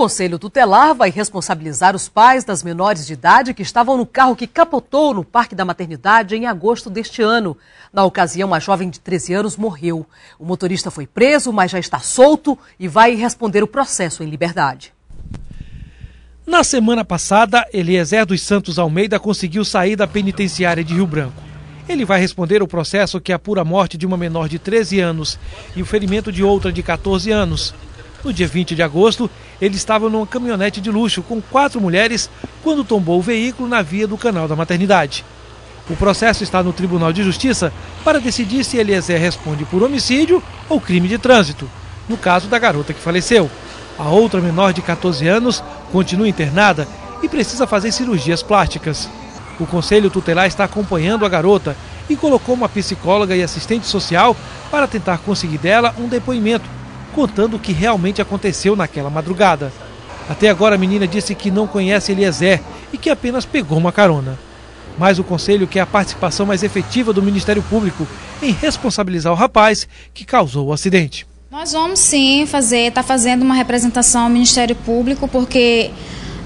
Conselho Tutelar vai responsabilizar os pais das menores de idade que estavam no carro que capotou no Parque da Maternidade em agosto deste ano. Na ocasião, uma jovem de 13 anos morreu. O motorista foi preso, mas já está solto e vai responder o processo em liberdade. Na semana passada, Eliezer dos Santos Almeida conseguiu sair da penitenciária de Rio Branco. Ele vai responder o processo que apura a morte de uma menor de 13 anos e o ferimento de outra de 14 anos. No dia 20 de agosto, ele estava numa caminhonete de luxo com quatro mulheres quando tombou o veículo na via do canal da maternidade. O processo está no Tribunal de Justiça para decidir se Eliezer responde por homicídio ou crime de trânsito, no caso da garota que faleceu. A outra menor de 14 anos continua internada e precisa fazer cirurgias plásticas. O Conselho Tutelar está acompanhando a garota e colocou uma psicóloga e assistente social para tentar conseguir dela um depoimento contando o que realmente aconteceu naquela madrugada. Até agora a menina disse que não conhece Eliezer e que apenas pegou uma carona. Mas o conselho quer a participação mais efetiva do Ministério Público em responsabilizar o rapaz que causou o acidente. Nós vamos sim fazer, está fazendo uma representação ao Ministério Público, porque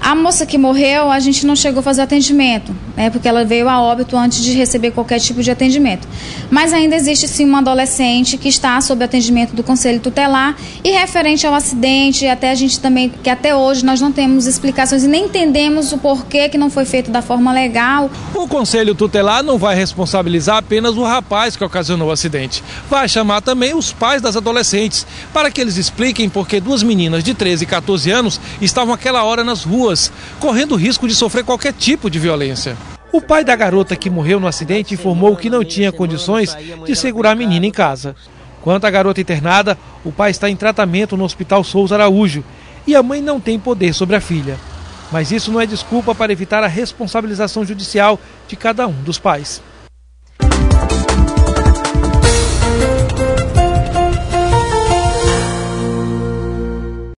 a moça que morreu, a gente não chegou a fazer atendimento, né, porque ela veio a óbito antes de receber qualquer tipo de atendimento. Mas ainda existe sim uma adolescente que está sob atendimento do Conselho Tutelar e referente ao acidente, até a gente também, que até hoje nós não temos explicações e nem entendemos o porquê que não foi feito da forma legal. O Conselho Tutelar não vai responsabilizar apenas o rapaz que ocasionou o acidente. Vai chamar também os pais das adolescentes, para que eles expliquem por que duas meninas de 13 e 14 anos estavam aquela hora nas ruas ruas, correndo risco de sofrer qualquer tipo de violência. O pai da garota que morreu no acidente informou que não tinha condições de segurar a menina em casa. Quanto à garota internada, o pai está em tratamento no Hospital Souza Araújo e a mãe não tem poder sobre a filha. Mas isso não é desculpa para evitar a responsabilização judicial de cada um dos pais.